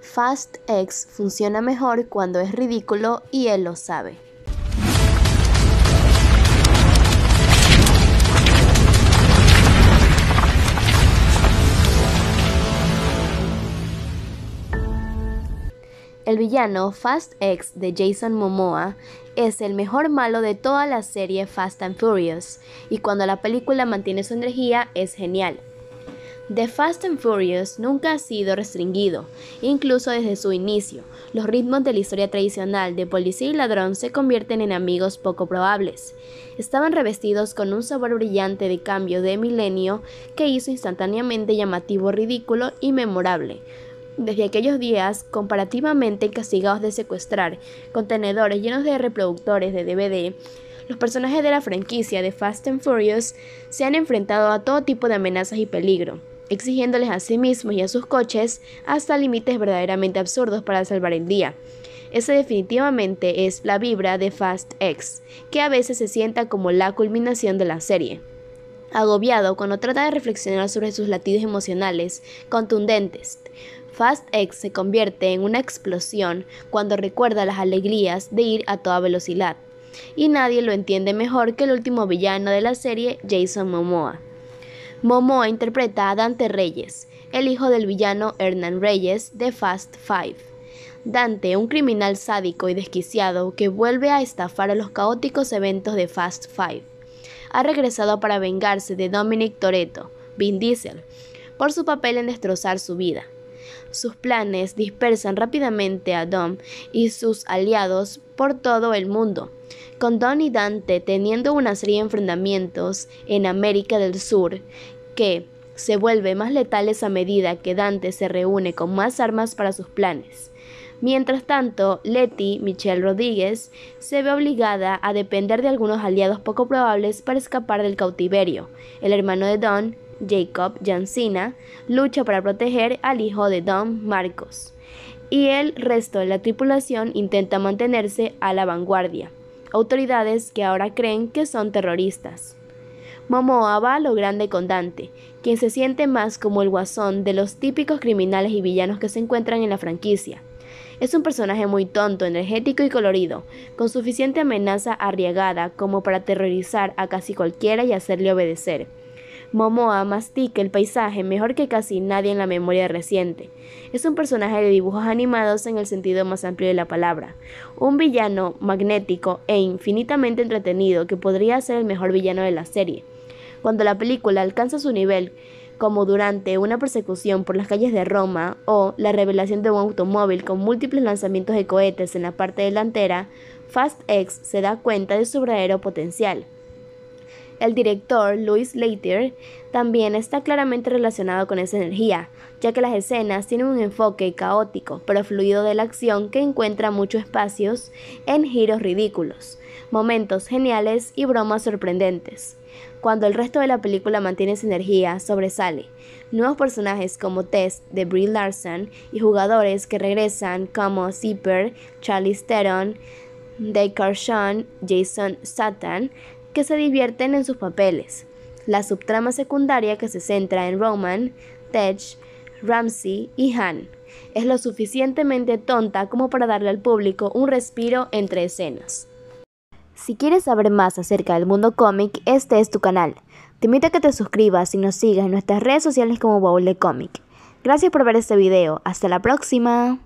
Fast X funciona mejor cuando es ridículo y él lo sabe. El villano Fast X de Jason Momoa es el mejor malo de toda la serie Fast and Furious y cuando la película mantiene su energía es genial. The Fast and Furious nunca ha sido restringido, incluso desde su inicio. Los ritmos de la historia tradicional de policía y ladrón se convierten en amigos poco probables. Estaban revestidos con un sabor brillante de cambio de milenio que hizo instantáneamente llamativo, ridículo y memorable. Desde aquellos días, comparativamente castigados de secuestrar contenedores llenos de reproductores de DVD, los personajes de la franquicia de Fast and Furious se han enfrentado a todo tipo de amenazas y peligro exigiéndoles a sí mismos y a sus coches hasta límites verdaderamente absurdos para salvar el día. Esa definitivamente es la vibra de Fast X, que a veces se sienta como la culminación de la serie. Agobiado cuando trata de reflexionar sobre sus latidos emocionales contundentes, Fast X se convierte en una explosión cuando recuerda las alegrías de ir a toda velocidad. Y nadie lo entiende mejor que el último villano de la serie, Jason Momoa. Momoa interpreta a Dante Reyes, el hijo del villano Hernán Reyes de Fast Five. Dante, un criminal sádico y desquiciado que vuelve a estafar a los caóticos eventos de Fast Five, ha regresado para vengarse de Dominic Toretto, Vin Diesel, por su papel en destrozar su vida. Sus planes dispersan rápidamente a Dom y sus aliados por todo el mundo, con Don y Dante teniendo una serie de enfrentamientos en América del Sur que se vuelve más letales a medida que Dante se reúne con más armas para sus planes. Mientras tanto, Letty, Michelle Rodríguez, se ve obligada a depender de algunos aliados poco probables para escapar del cautiverio. El hermano de Don, Jacob Jansina, lucha para proteger al hijo de Don, Marcos. Y el resto de la tripulación intenta mantenerse a la vanguardia autoridades que ahora creen que son terroristas. Momoa va lo grande con Dante, quien se siente más como el guasón de los típicos criminales y villanos que se encuentran en la franquicia. Es un personaje muy tonto, energético y colorido, con suficiente amenaza arriesgada como para aterrorizar a casi cualquiera y hacerle obedecer. Momoa mastica el paisaje mejor que casi nadie en la memoria reciente. Es un personaje de dibujos animados en el sentido más amplio de la palabra. Un villano magnético e infinitamente entretenido que podría ser el mejor villano de la serie. Cuando la película alcanza su nivel, como durante una persecución por las calles de Roma o la revelación de un automóvil con múltiples lanzamientos de cohetes en la parte delantera, Fast X se da cuenta de su verdadero potencial. El director Louis Leiter también está claramente relacionado con esa energía, ya que las escenas tienen un enfoque caótico pero fluido de la acción que encuentra muchos espacios en giros ridículos, momentos geniales y bromas sorprendentes. Cuando el resto de la película mantiene esa energía, sobresale. Nuevos personajes como Tess de Brie Larson y jugadores que regresan como Zipper, Charlie Theron, Sean, Jason Satan que se divierten en sus papeles. La subtrama secundaria que se centra en Roman, Tej, Ramsey y Han es lo suficientemente tonta como para darle al público un respiro entre escenas. Si quieres saber más acerca del mundo cómic, este es tu canal. Te invito a que te suscribas y nos sigas en nuestras redes sociales como Baúl de. Gracias por ver este video. Hasta la próxima.